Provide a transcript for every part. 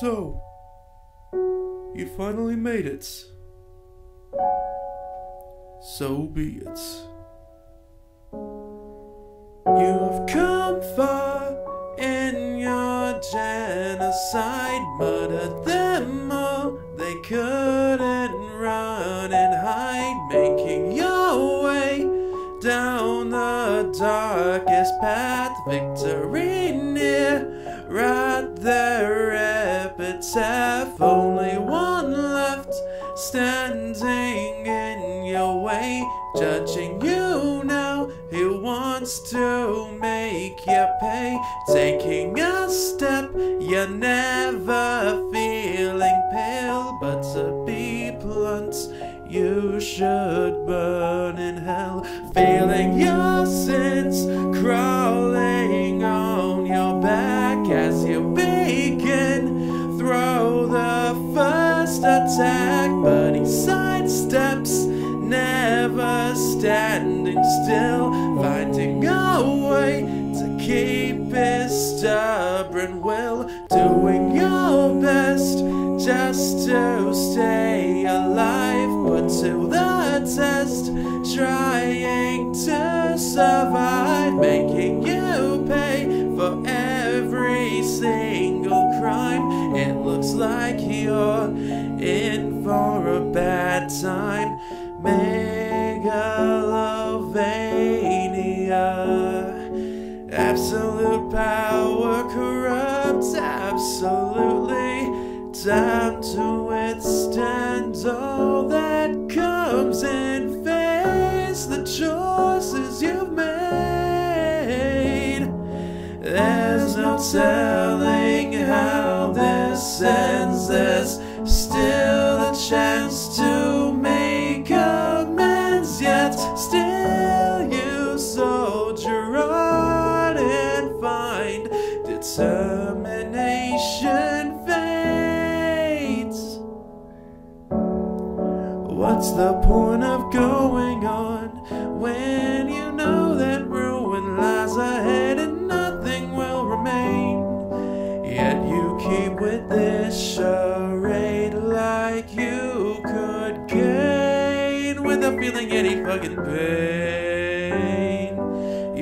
So, you finally made it. So be it. You've come far in your genocide, murdered them all. They couldn't run and hide, making your way down the darkest path. Victory near, right there, epitaph. Only one left standing in your way, judging you now. He wants to make you pay, taking a step. You're never feeling pale, but to be blunt, you should burn in hell, feeling your sins crawling attack, but he sidesteps, never standing still, finding a way to keep his stubborn will, doing your best just to stay alive, but to the test, trying to survive, making like you're in for a bad time. Megalovania. Absolute power corrupts absolutely. Time to withstand all that comes and face the choices you've made. There's no telling determination fades. What's the point of going on when you know that ruin lies ahead and nothing will remain? Yet you keep with this charade like you could gain without feeling any fucking pain.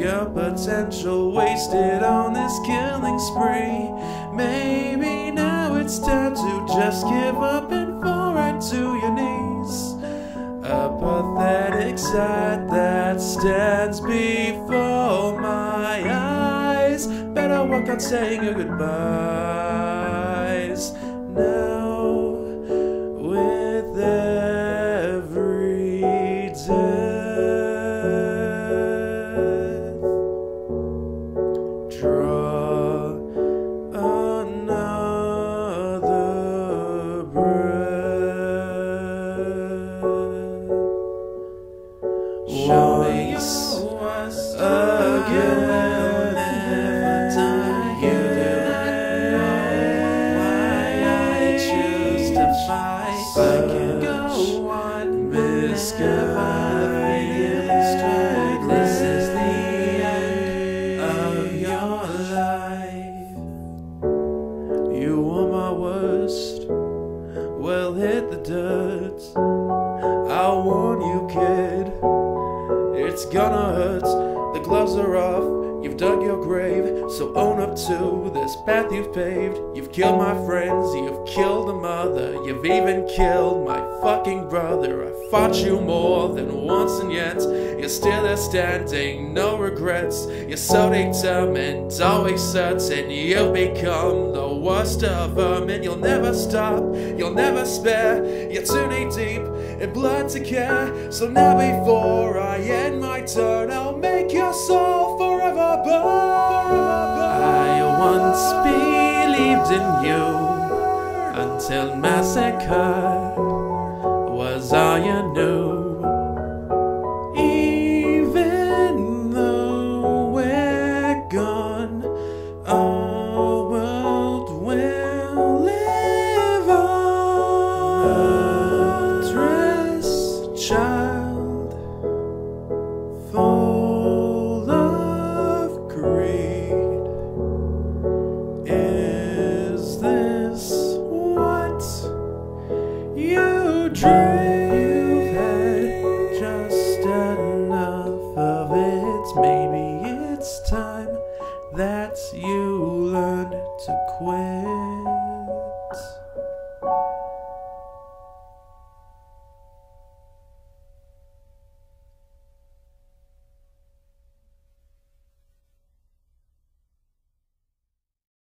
Your potential wasted on this killing spree. Maybe now it's time to just give up and fall right to your knees. A pathetic sight that stands before my eyes. Better walk out saying your goodbyes now. Why I choose to fight. I can go on misguided. So own up to this path you've paved. You've killed my friends, you've killed a mother, you've even killed my fucking brother. I fought you more than once, and yet you're still there standing, no regrets. You're so determined, always certain you've become the worst of them, and you'll never stop, you'll never spare. You're too knee deep in blood to care. So now, before I end my turn, I'll make your soul forever burn. Once believed in you until massacre was all you knew. Quit.